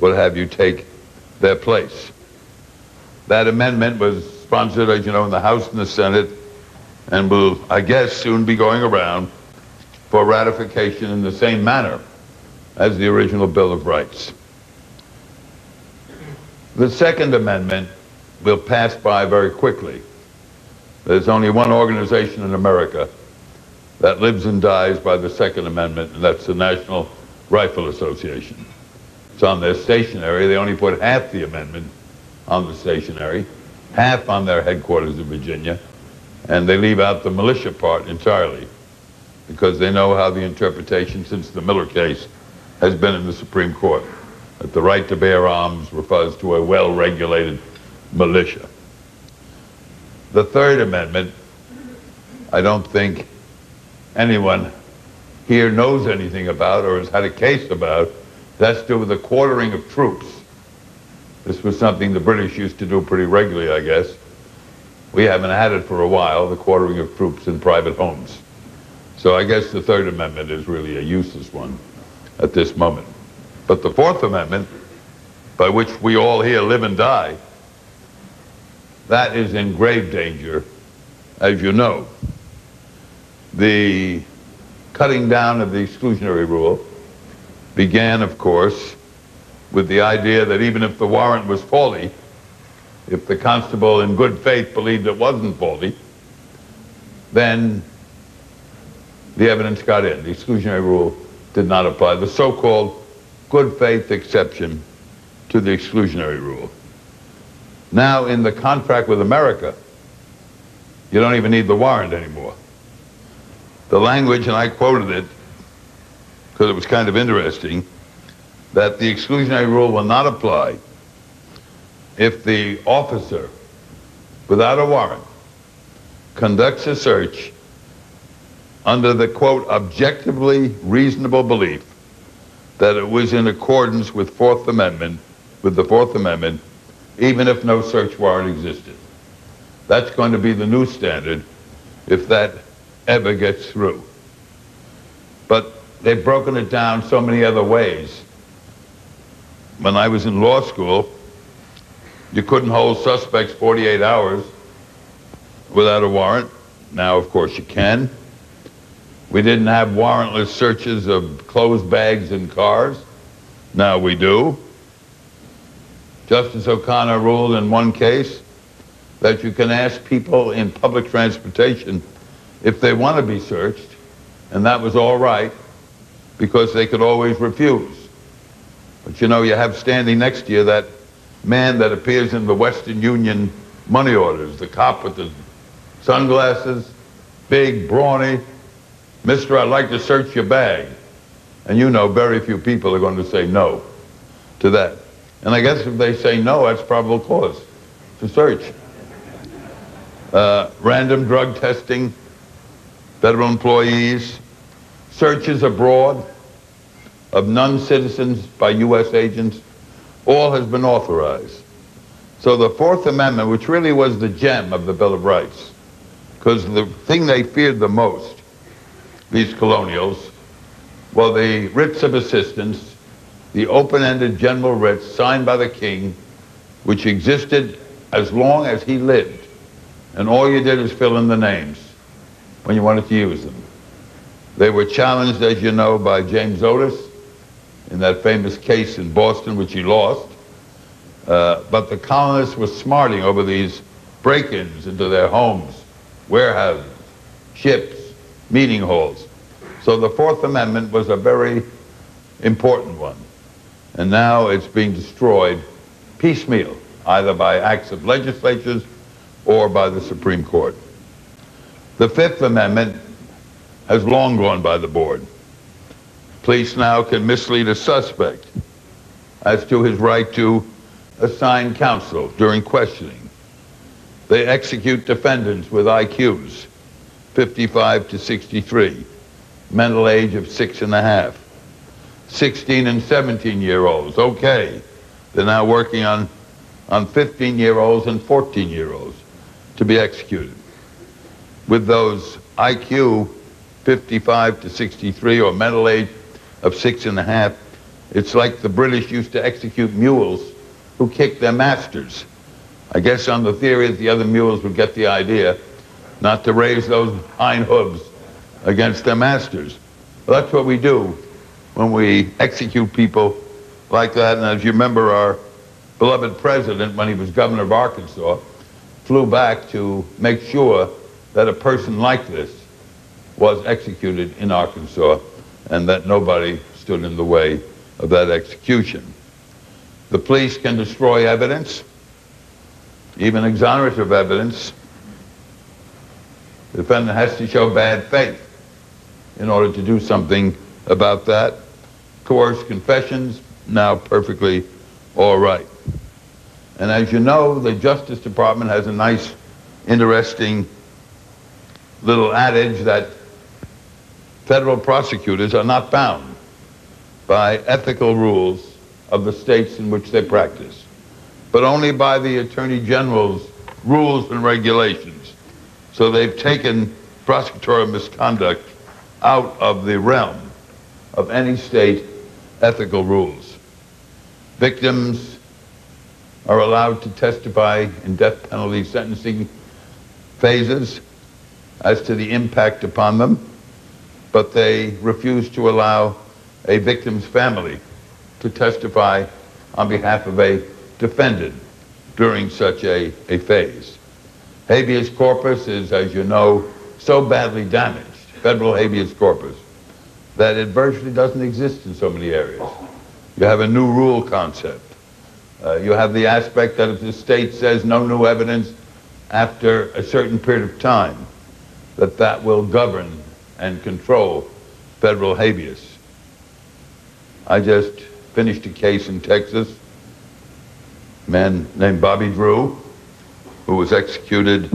what have you, take their place. That amendment was sponsored, as you know, in the House and the Senate, and will, I guess, soon be going around for ratification in the same manner as the original Bill of Rights. The Second Amendment will pass by very quickly. There's only one organization in America that lives and dies by the Second Amendment, and that's the National Rifle Association. It's on their stationery. They only put half the amendment on the stationery, half on their headquarters in Virginia, and they leave out the militia part entirely because they know how the interpretation since the Miller case has been in the Supreme Court, that the right to bear arms refers to a well-regulated militia. The Third Amendment, I don't think anyone here knows anything about or has had a case about. That's to the quartering of troops. This was something the British used to do pretty regularly, I guess. We haven't had it for a while, the quartering of troops in private homes. So I guess the Third Amendment is really a useless one at this moment. But the Fourth Amendment, by which we all here live and die, that is in grave danger, as you know. The cutting down of the exclusionary rule began, of course, with the idea that even if the warrant was faulty, if the constable in good faith believed it wasn't faulty, then the evidence got in. The exclusionary rule did not apply. The so-called good faith exception to the exclusionary rule. Now, in the contract with America, you don't even need the warrant anymore. The language, and I quoted it because it was kind of interesting, that the exclusionary rule will not apply if the officer, without a warrant, conducts a search under the, quote, objectively reasonable belief that it was in accordance with Fourth Amendment, with the Fourth Amendment, even if no search warrant existed. That's going to be the new standard if that ever gets through. But they've broken it down so many other ways. When I was in law school, you couldn't hold suspects 48 hours without a warrant. Now, of course, you can. We didn't have warrantless searches of clothes bags and cars. Now we do. Justice O'Connor ruled in one case that you can ask people in public transportation if they want to be searched, and that was all right because they could always refuse. But you know, you have standing next to you that man that appears in the Western Union money orders, the cop with the sunglasses, big, brawny. Mister, I'd like to search your bag. And you know very few people are going to say no to that. And I guess if they say no, that's probable cause to search. Uh, random drug testing, federal employees, searches abroad of non-citizens by U.S. agents, all has been authorized. So the Fourth Amendment, which really was the gem of the Bill of Rights, because the thing they feared the most, these colonials, were the writs of assistance, the open-ended general writs signed by the king, which existed as long as he lived. And all you did is fill in the names when you wanted to use them. They were challenged, as you know, by James Otis in that famous case in Boston, which he lost. Uh, but the colonists were smarting over these break-ins into their homes, warehouses, ships, meeting halls. So the Fourth Amendment was a very important one. And now it's being destroyed piecemeal, either by acts of legislatures or by the Supreme Court. The Fifth Amendment has long gone by the board. Police now can mislead a suspect as to his right to assign counsel during questioning. They execute defendants with IQs, 55 to 63, mental age of six and a half. 16 and 17 year olds, okay. They're now working on, on 15 year olds and 14 year olds to be executed. With those IQ 55 to 63 or mental age of six and a half, It's like the British used to execute mules who kicked their masters. I guess on the theory that the other mules would get the idea not to raise those hind hooves against their masters. Well, that's what we do when we execute people like that. And as you remember, our beloved president, when he was governor of Arkansas, flew back to make sure that a person like this was executed in Arkansas and that nobody stood in the way of that execution. The police can destroy evidence, even exonerative evidence. The defendant has to show bad faith in order to do something about that. Coerced confessions, now perfectly all right. And as you know, the Justice Department has a nice, interesting little adage that federal prosecutors are not bound by ethical rules of the states in which they practice, but only by the Attorney General's rules and regulations. So they've taken prosecutorial misconduct out of the realm of any state ethical rules. Victims are allowed to testify in death penalty sentencing phases as to the impact upon them, but they refuse to allow a victim's family to testify on behalf of a defendant during such a, a phase. Habeas corpus is, as you know, so badly damaged federal habeas corpus that it virtually doesn't exist in so many areas. You have a new rule concept. Uh, you have the aspect that if the state says no new evidence after a certain period of time, that that will govern and control federal habeas. I just finished a case in Texas, a man named Bobby Drew, who was executed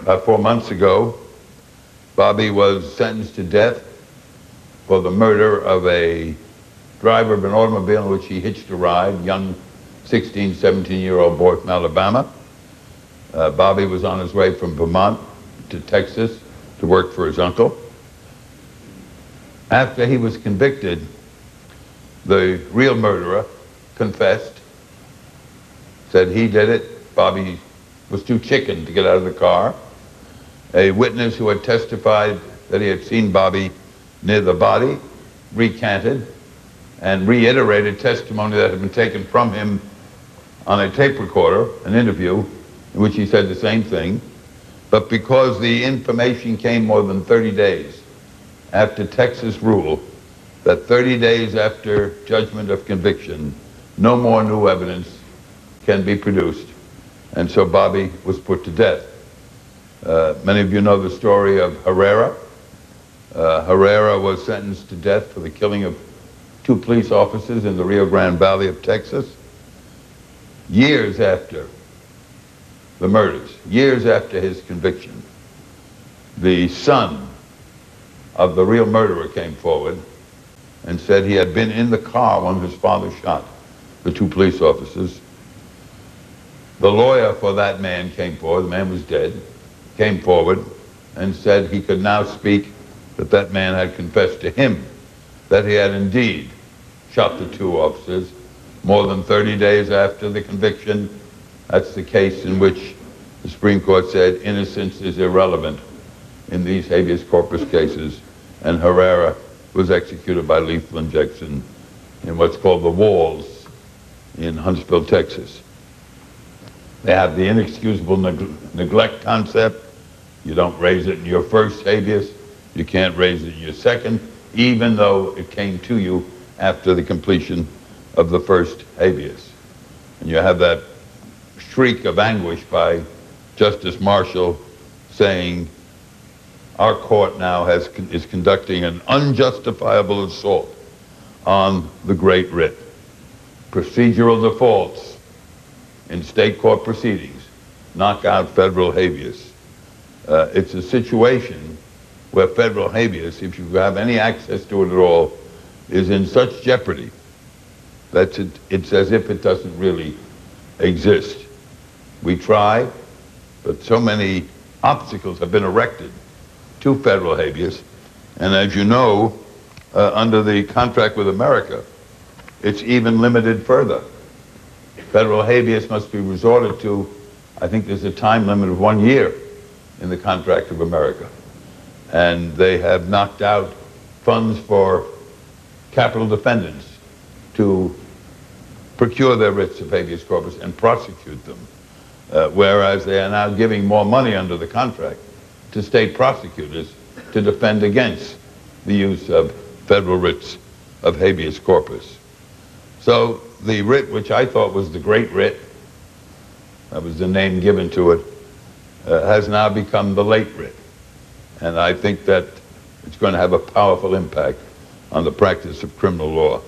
about four months ago Bobby was sentenced to death for the murder of a driver of an automobile in which he hitched a ride, young 16, 17-year-old boy from Alabama. Uh, Bobby was on his way from Vermont to Texas to work for his uncle. After he was convicted, the real murderer confessed, said he did it. Bobby was too chicken to get out of the car a witness who had testified that he had seen Bobby near the body recanted and reiterated testimony that had been taken from him on a tape recorder, an interview, in which he said the same thing. But because the information came more than 30 days after Texas rule that 30 days after judgment of conviction, no more new evidence can be produced. And so Bobby was put to death. Uh, many of you know the story of Herrera. Uh, Herrera was sentenced to death for the killing of two police officers in the Rio Grande Valley of Texas. Years after the murders, years after his conviction, the son of the real murderer came forward and said he had been in the car when his father shot the two police officers. The lawyer for that man came forward. The man was dead came forward and said he could now speak that that man had confessed to him that he had indeed shot the two officers more than 30 days after the conviction. That's the case in which the Supreme Court said innocence is irrelevant in these habeas corpus cases, and Herrera was executed by lethal injection in what's called the walls in Huntsville, Texas. They have the inexcusable neg neglect concept, you don't raise it in your first habeas. You can't raise it in your second, even though it came to you after the completion of the first habeas. And you have that shriek of anguish by Justice Marshall saying, our court now has, is conducting an unjustifiable assault on the great writ. Procedural defaults in state court proceedings knock out federal habeas. Uh, it's a situation where federal habeas, if you have any access to it at all, is in such jeopardy that it, it's as if it doesn't really exist. We try, but so many obstacles have been erected to federal habeas. And as you know, uh, under the contract with America, it's even limited further. Federal habeas must be resorted to, I think there's a time limit of one year in the contract of America. And they have knocked out funds for capital defendants to procure their writs of habeas corpus and prosecute them, uh, whereas they are now giving more money under the contract to state prosecutors to defend against the use of federal writs of habeas corpus. So the writ, which I thought was the great writ, that was the name given to it, uh, has now become the late writ. And I think that it's going to have a powerful impact on the practice of criminal law